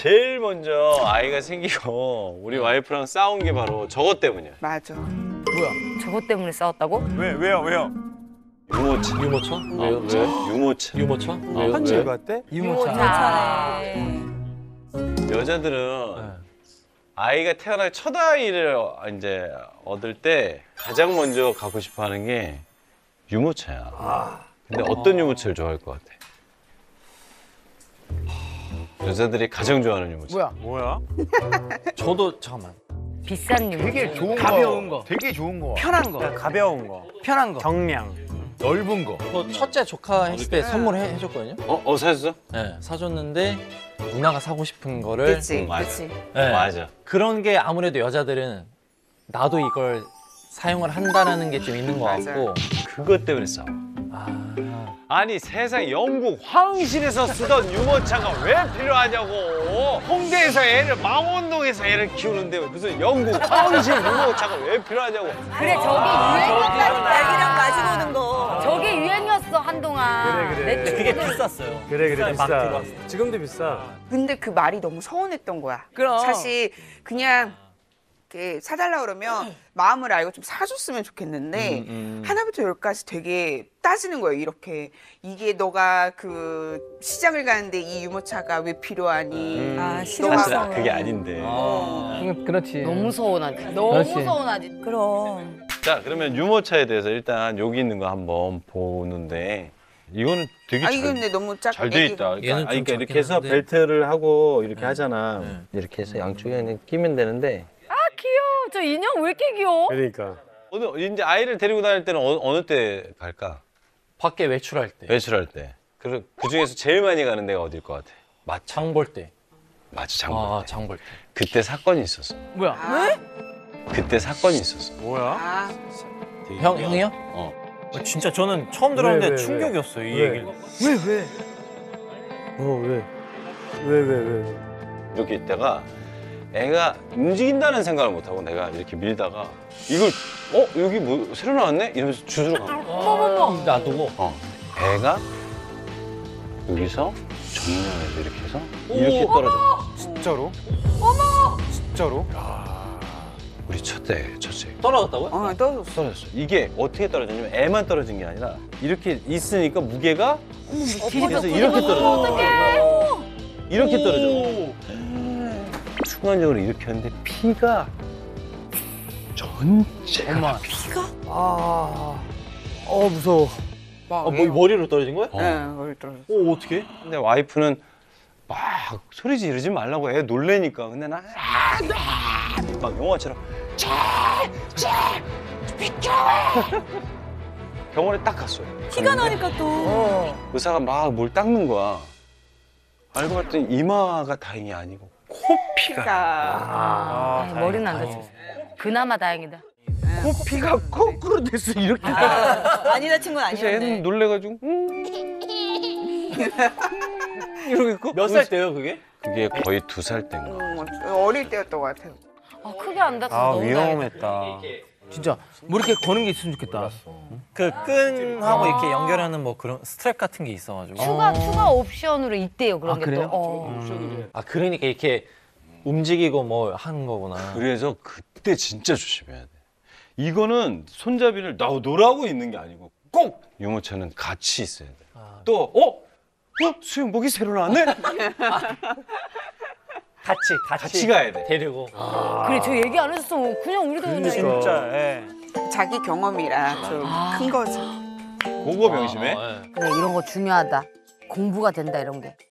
제일 먼저 아이가 생기고 우리 와이프랑 싸운 게 바로 저것 때문이야. 맞아. 저것 때문에 싸웠다고? 왜 왜요 왜요? 유모차. 유모차? 어, 왜요? 왜? 유모차. 유모차? 어, 한지 왜? 같대? 유모차. 여자들은 네. 아이가 태어날 첫 아이를 이제 얻을 때 가장 먼저 갖고 싶어 하는 게 유모차야. 근데 어떤 유모차를 좋아할 것 같아? 여자들이 가장 좋아하는 유모차. 뭐야? 뭐야? 저도 잠깐만. 비싼 유모차. 되게 좋은 거. 가벼운 거. 되게 좋은 거. 편한 거. 가벼운 거. 편한 거. 경량. 넓은 거. 뭐 첫째 조카 했을 때 선물해 줬거든요. 어, 어 사줬어? 네, 사줬는데 누나가 사고 싶은 거를 그치, 응, 맞아. 그치. 네, 맞아. 그런 게 아무래도 여자들은 나도 이걸 사용을 한다라는 게 좀 있는 것. 같고. 그것 때문에 싸워. 아, 아니 세상 영국 황실에서 쓰던 유모차가 왜 필요하냐고 홍대에서 애를 망원동에서 애를 키우는데 무슨 영국 황실 유모차가 왜 필요하냐고 그래 저게 유행이었다니까. 애기랑 마시고 오는 거. 저게 유행이었어 한동안. 그래, 그래. 내 그게 비쌌어요. 그래 그래 막 비싸. 지금도 비싸. 근데 그 말이 너무 서운했던 거야. 그럼. 사실 그냥 이렇게 사달라 그러면 마음을 알고 좀 사줬으면 좋겠는데 하나부터 열까지 되게 따지는 거예요. 이렇게 이게 너가 그 시장을 가는데 이 유모차가 왜 필요하니? 아, 사실 그게 아닌데 응, 그렇지. 너무 서운하지. 너무 그렇지. 서운하지. 그럼. 자 그러면 유모차에 대해서 일단 여기 있는 거 한번 보는데 이거는 되게 아 근데 잘 너무 작. 잘 돼 있다. 얘는 그러니까, 좀 아니, 그러니까 이렇게 작긴 해서 한데. 벨트를 하고 이렇게 네. 하잖아. 네. 이렇게 해서 양쪽에 그냥 끼면 되는데 저 인형 왜 이렇게 귀여워? 그러니까. 오늘 이제 아이를 데리고 다닐 때는 어, 어느 때 갈까? 밖에 외출할 때, 외출할 때. 그, 그 중에서 제일 많이 가는 데가 어딜 것 같아? 마차. 장 볼 때. 맞아, 장볼 아, 때. 장 볼 때. 그때 사건이 있었어. 뭐야? 아, 그때 사건이 있었어. 뭐야? 아, 형, 형이요? 어. 아, 진짜 저는 처음 왜, 들었는데 왜, 왜? 충격이었어요 이 왜? 얘기를. 왜 왜? 어 왜? 왜 왜 왜? 이렇게 있다가 애가 움직인다는 생각을 못하고 내가 이렇게 밀다가 이걸 어 여기 뭐 새로 나왔네 이러면서 주스러 간 거야. 어머머머. 놔두고. 어. 애가 여기서 정면에서 이렇게 해서 이렇게 떨어져. 진짜로? 어머! 진짜로? 우리 첫째 첫째 떨어졌다고요? 어 떨어졌어. 떨어졌어. 이게 어떻게 떨어졌냐면 애만 떨어진 게 아니라 이렇게 있으니까 무게가 그래서 이렇게 떨어져. 이렇게 떨어져. 순간적으로 하는데 피가 전체가 피. 아. 어 무서워. 막. 아, 뭐 머리로 떨어진 거야? 어. 네, 머리 떨어졌어. 오, 어떻게? 근데 와이프는 막 소리 지르지 말라고 애 놀래니까 근데 나는 아, 네. 막 영화처럼 쫙쫙 비켜 병원에 딱 갔어요 티가 나니까 또. 의사가 막 뭘 닦는 거야 알고 봤더니 이마가 다행이 아니고 코 피가 피가. 아니, 머리는 안 다쳤어. 그나마 다행이다. 코피가 거꾸로 됐어 이렇게 많이 다친 건 그래서 애는 놀래가지고 음. 이러고 있고 몇 살 때요, 그게? 그게 거의 두 살 때인가 음, 어릴 때였던 것 같아요. 아, 크게 안 다쳐서 아 너무 다행이다. 위험했다. 진짜 뭐 이렇게 거는 게 있으면 좋겠다. 그 끈하고 이렇게 연결하는 뭐 그런 스트랩 같은 게 있어가지고. 추가 추가 옵션으로 있대요 그런 아, 게 그래요? 또. 어. 아, 그러니까 이렇게 움직이고 뭐 하는 거구나. 그래서 그때 진짜 조심해야 돼. 이거는 손잡이를 나 놀라고 있는 게 아니고 꼭 유모차는 같이 있어야 돼. 아. 또 어? 어? 수영복이 새로 나왔네? 같이, 같이. 같이 가야 돼. 데리고. 그래 저 얘기 안 했었어. 그냥 우리도 그냥 그러니까. 진짜. 예. 자기 경험이라 좀 큰 거죠. 그거 명심해. 어, 예. 그래 이런 거 중요하다. 공부가 된다 이런 게.